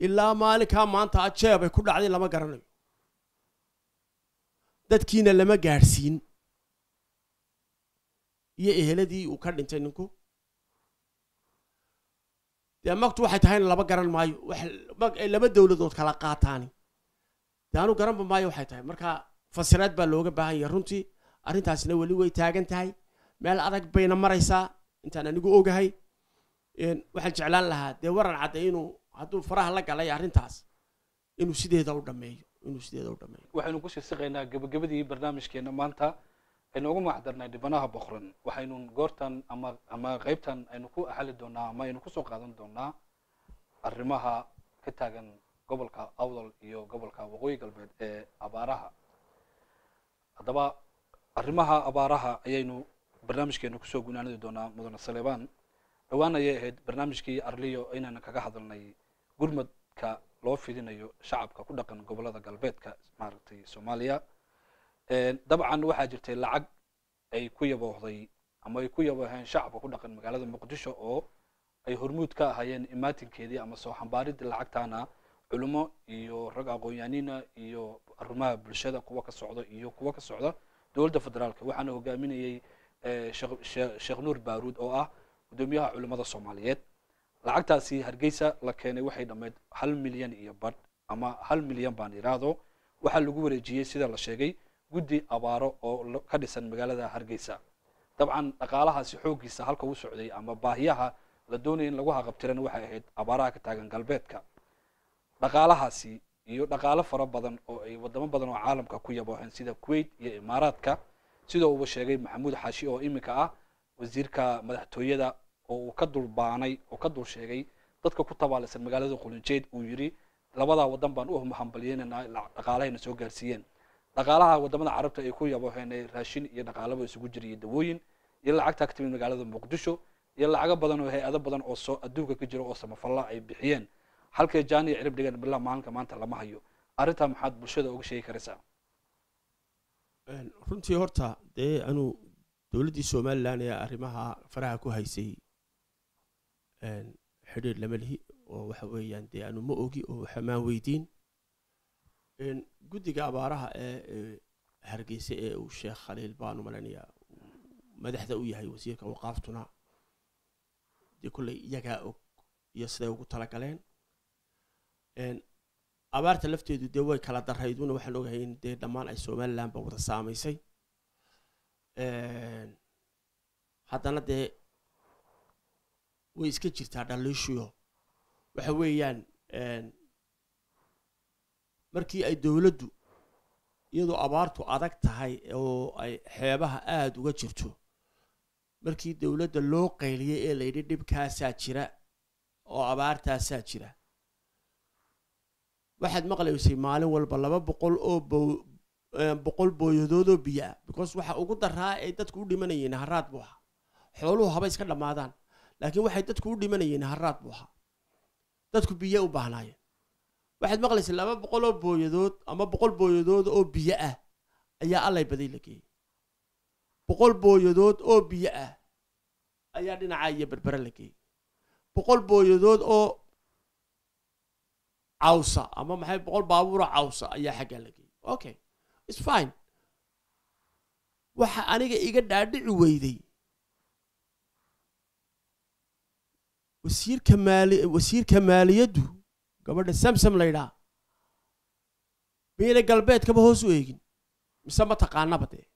ilaa maalinkaa maanta ajeeb ay ku dhacday lama garanayo. Dadkiina lama gaadhsiin iyo eheladii uu ka dhintay ninku. Dee magtu waxay tahayna lama garan maayo laba dowladood kala qaataani. Dee anu garanba maayo waxay tahay. Marka fasiraad baa looga baahan yahay runtii arrintaasna weli way taagan tahay. Meel adag bayna maraysaa. Intaan anigu ogahay. Waxaan jeclaan lahaa dee waran cadde inuu hadduu faraha la galay arrintaas inuu sideeda u dhameeyo inuu sideeda u dhameeyo.
Waxaynu ku siisiqaynaa gebagabadii barnaamijkeena maanta. Aynu ugu macdarnay dhibanaha boqoran. Waxaynu goortan ama ama qaybtan aynu ku axali doonaa ama aynu ku soo qaadan doonaa arrimaha ka taagan gobolka awdal iyo gobolka waqooyi galbeed ee abaaraha haddaba arrimaha abaaraha ayaynu barnaamijkeena ku soo gunaanadi doonaa mudane saleebaan dhowaan ayay ahayd barnaamijkii arliyo inayna kaga hadalnay gurmadka loo fidinayo shacabka ku dhaqan gobollada galbeedka maaragtay soomaaliya. Dabcan waxaa jirtay lacag ay ku yaboohday ama ay ku yabooheen shacabka ku dhaqan magaalada muqdisho oo ay hormuud ka ahaayeen imaatinkeedii ama soo xambaaridii lacagtaana culimo iyo rag aqoon-yahanina iyo arrimaha bulshada kuwa ka socda iyo kuwa ka socda dowladda federaalka. Waxaana hogaaminayey eh, sheekh- nuur baaruud oo ah gudoomiyaha culimada soomaaliyeed. Lacagtaasi hargeysa la keenay waxay dhammayd hal milyan iyo badh ama hal milyan baan iraahdo waxaa lagu wareejiyey sida la sheegay guddi abaaro oo ka dhisan magaalada hargeysa. Dabcan dhaqaalahaasi xooggiisa halka u socday ama baahiyaha la doonaya in lagu haqabtirana waxay ahayd abaaraha ka taagan galbeedka dhaqaalahaasi iyo dhaqaalo fara badan oo ay wadamo badan oo caalamka ku yabooheen sida kuwait iyo imaaraadka sida uuba sheegay maxamuud xaashi oo iminka ah wasiirka madaxtooyada oo uu ka dulbaanay oo ka dul sheegay dadka ku tabaalisan magaalada qulinjeed uu yidhi labadaa wadan baan u hambalyeynanaa dhaqaalahayna soo gaarsiiyeen. Dhaqaalaha waddamada carabta ay ku yabooheen ee raashin iyo dhaqaalaba isugu jira iyo dawooyin iyo lacagtaa ka timid magaalada muqdisho iyo lacago badan oo hay'ado badan oo soo adduunka ka jira oo samafalla ay bixiyeen halkay jaaniya cirib dhigeen bilaa maalinka maanta lama hayo. Arrintaa maxaad bulshada uga sheegi karaysaa?
Runtii horta dee anuu dowladdii somalilan ee arrimaha faraha ku haysay xidhiir lama lihi oo waxa weeyaan dee anu ma ogi oo waxamaan weydiin. Guddiga abaaraha ee hargeysa ee uu sheekh khaliil baanu malanayaa madaxda u yahay wasiirka waqaaftuna dee kolley iyagaa og iyo siday ugu talagaleen Een, abaarta lafteedu dee way kala darayduna waxaan ogahay in dee dhammaan ay somalilandba wada saamaysay. Haddana dee way iska jirtaa dhaliishuyo waxa weeyaan markii ay dowladdu iyadoo abaartu adag tahay oo ay xeebaha aada uga jirto markii dowladda loo qayliyey ee layidhi dhibkaasaa jira oo abaartaasaa jira waxaad maqlaysay maalin walba laba boqol oo eh, boqol booyadood oo biyo ah because waxa ugu daraa ay dadku u dhimanayeen haraad buu ahaa. Xooluhu haba iska dhammaadaan laakiin waxay dadku u dhimanayeen haraad buu ahaa. Dadku biyo u baahnaayeen. Waxaad maqlaysay laba boqol oo booyadood ama boqol booyadood oo biyo ah ayaa allay baday la geeyey. Boqol booyadood oo biyo ah ayaa dhinaca iyo berbere la geeyey. Boqol booyadood oo cawsa. Ama maxay boqol baabuuro cawsa ayaa xaggaa la geeyey okay its fine. Waxa aniga iga dhaadhici weyday. Wasiirka maali wasiirka maaliyaddu gabadha samsam la ydhaa miyayna galbeedkaba hoos u eegin mise ma taqaanaba dee?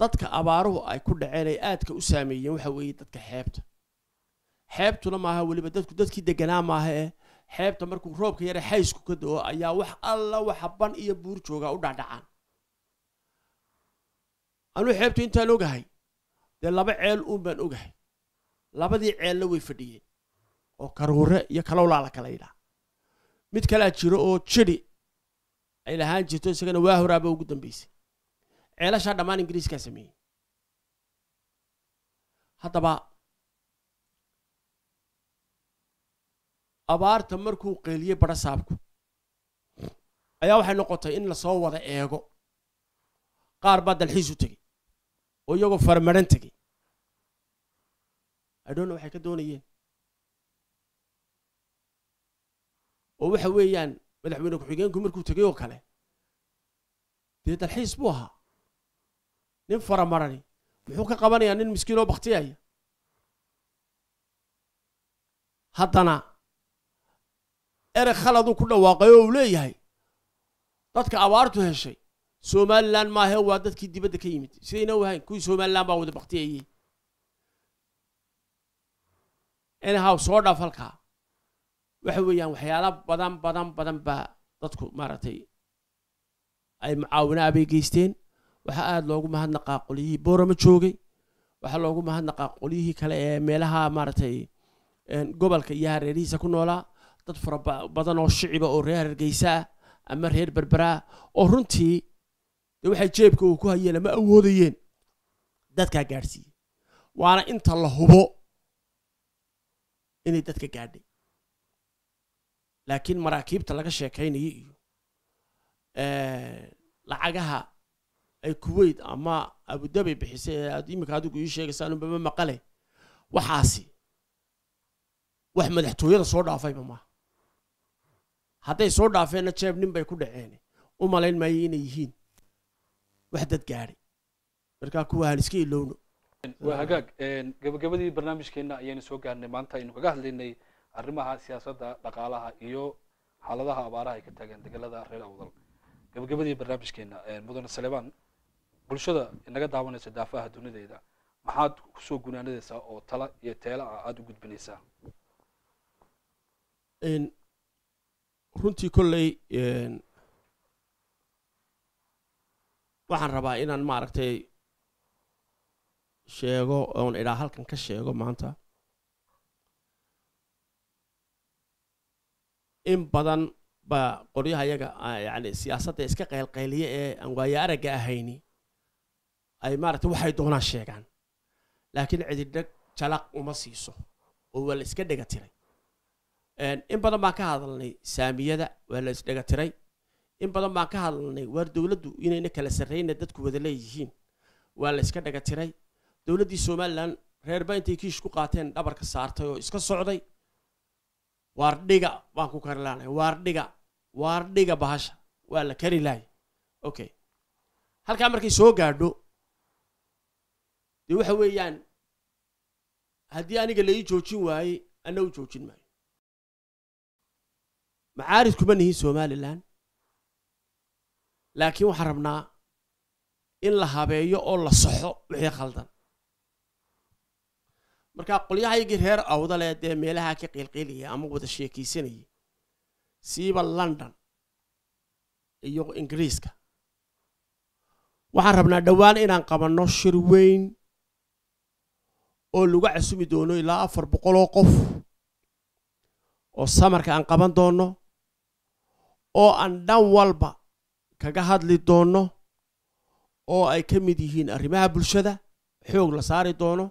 Dadka abaaruhu ay ku dhaceen ay aadka u saameeyeen waxa weeye dadka xeebta. Xeebtuna maaha weliba dadku dadkii deganaa maaha ee xeebta markuu roobka yare xaysku ka do-o ayaa wax alla waxa ban iyo buur joogaa u dhacdhacaan anuu xeebtu intaan ogahay dee laba ceel uun baan ogahay. Labadii ceelna way fadhiyeen oo karuure iyo kalowlaa la kala yidhaa. Mid kalaa jiro oo jidhi ay lahaan jirto isagana waa horaaba ugu dambeysay. Ceelashaa dhammaan ingiriiskaa sameeyey. Haddaba abaarta markuu qeeliyey badha saabku ayaa waxay noqotay in la soo wada eego. Qaar baa dalxiis u tegey oo iyagoo farmaran tegey. Adhoonna waxay ka doonayeen. Oo waxa weeyaan madaxweyne ku-xigeenku markuu tegey oo kale dee dalxiis buu ahaa. Nin faramarani muxuu ka qabanayaa nin miskiin oo baktiyaya haddana ereg khaladuu ku dhawaaqay oo uu leeyahay. Dadka abaartu heshay. Somalilan maahe waa dadkii dibadda ka yimid. Sidayna u ahayn? Kuwii somalilan baa wada baktiyayey anyhow soo dhaaf halkaa waxa weeyaan waxyaala badan badan badan baa dadku maaragtay ay mucaawinaa bay geysteen. Waxaa aada loogu mahadnaqaa qolyihii boorama joogay. Waxaa loogu mahadnaqaa qolyihii kale ee meelaha maaragtay gobolka iyo hareerihiisa ku noolaa dad fara badan oo shiciba oo reer hargeysa ah ama reer berberaa oo runtii dee waxay jeebka uu ku hayeen ama awoodayeen dadkaa gaadhsiiyey. Waana inta la hubo inay dadka gaadhay. Laakiin maraakiibta laga sheekaynayo iyo lacagaha ay kuwait ama abudabi bixisay ee aad iminka adigu ii sheegaysaan unbama maqale. Waxaasi wax madaxtooyada soo dhaafayba maaha hadday soo dhaafeenna jeeb nin bay ku dhaceen. U malayn maayo inay yihiin. Wax dad gaadhay markaa kuwa aan iska ilowno.
Waa hagaag gabagabadii barnaamijkeena ayaynu soo gaarnay. Maanta aynu kaga hadlaynay arrimaha siyaasadda dhaqaalaha iyo xaaladaha abaaraha ay ka taagaan degelada reer awdal. Gabagabadii barnaamijkeena mudane saleebaan bulshada inaga daawanaysa daafaha dunideeda. Maxaad ku soo gunaanadaysaa oo tala iyo teela ah aada u gudbinaysaa
runtii kolley waxaan rabaa inaan maaragtay sheego oon idhaa halkan ka sheego maanta. In badan baa qoryaha yaga yani siyaasadda iska qaylqayliya ee aan waayo aragga ahayni ay maaragtay waxay doonaan sheegaan. Laakiin cididheg jalaq uma siiso oo waa la iska dhega tiray in badan baan ka hadalnay saamiyada waa la isdhega tiray. In badan baan ka hadalnay waar dowladdu inayna kala sarrayna dadku wada leeyihiin waa la iska dhega tiray. Dowladdii somalilan reerba intay kiish ku qaateen dhabarka saartay oo iska socday. Waar dhiga baan ku kari laanay waar dhiga waar dhiga bahasha waa la kari lahay. Okay halkaa markay soo gaadho dee waxa weeyaan haddii aniga la ii joojin waayey anna u joojin maayo macaarid kuma nihin somalilan laakiin waxaan rabnaa in la habeeyo oo la saxo wixii khaldan. Marka qolyahaygii reer awdale dee meelaha ka qiilqiilaya ama wada sheekaysanayay siiba london iyo ingiriiska. Waxaan rabnaa dhowaan inaan qabanno shir weyn oo lagu casumi doono ilaa afar boqol oo qof oo samarka aan qaban doonno oo aan dhan walba kaga hadli doonno oo ay ka mid yihiin arrimaha bulshada xoog la saari doono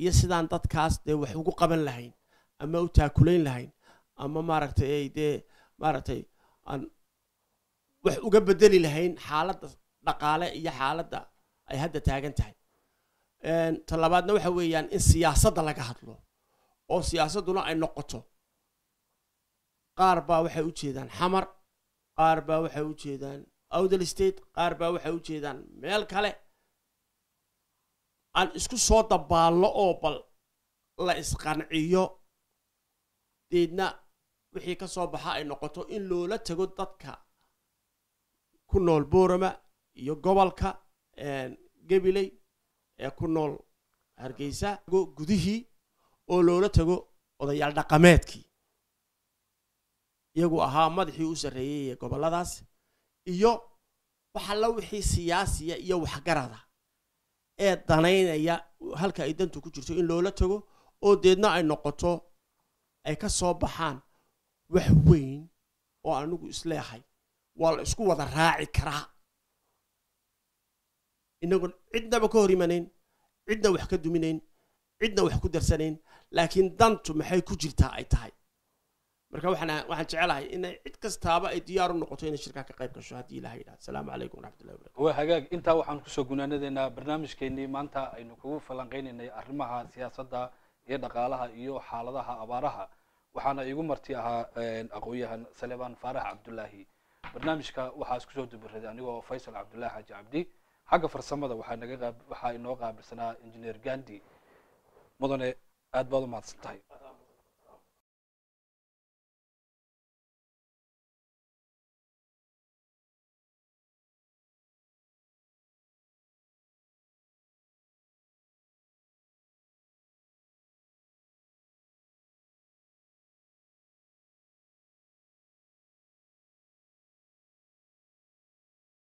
iyo sidaan dadkaas dee wax ugu qaban lahayn ama u taakulayn lahayn ama maaragtay ay dee maaragtay aan wax uga bedeli lahayn xaaladda dhaqaale iyo xaaladda ay hadda taagan tahay. Ta labaadna waxa weeyaan in siyaasadda laga hadlo oo siyaasadduna ay noqoto. Qaar baa waxay u jeedaan xamar qaar baa waxay u jeedaan. Awdal state qaar baa waxay u jeedaan. Meel kale aan isku soo dabaalno oo bal la isqanciyo deedna wixii ka soo baxa ay noqoto in loola tago dadka ku nool boorama iyo gobolka gabiley ee ku nool hargeysa gudihii oo loola tago odayaal dhaqameedkii iyagu ahaa madaxii u sarreeyey ee gobolladaas iyo waxalla wixii siyaasiya iyo waxgarada ee danaynaya halka ay dantu ku jirto in loola tago oo deedna ay noqoto ay ka soo baxaan wax weyn oo anigu isleehay waa la isku wada raaci karaa. Inagoon cidnaba ka hor imanayn cidna wax ka duminayn cidna wax ku darsanayn laakiin dantu maxay ku jirtaa ay tahay marka waxaan waxaan jecelahay inay cid kastaaba ay diyaar u noqoto inay shirkaa ka qayb gasho haddii ilaha yidhahdo asalaamu calaykum waraxmatullahi wabarakatu
waa hagaag. Intaa waxaan ku soo gunaanadeynaa barnaamijkeenii maanta aynu kugu falanqeynaynay arrimaha siyaasadda iyo dhaqaalaha iyo xaaladaha abaaraha. Waxaana iigu marti ahaa aqoon-yahan saleebaan faarax cabdulaahi. Barnaamijka waxaa isku soo dubaraday anigoo faysal cabdullahi xaaji cabdi. Xagga farsamada waxaa naga qaab waxaa inoo qaabilsanaa injineer gandi mudane aad baad u mahadsan tahay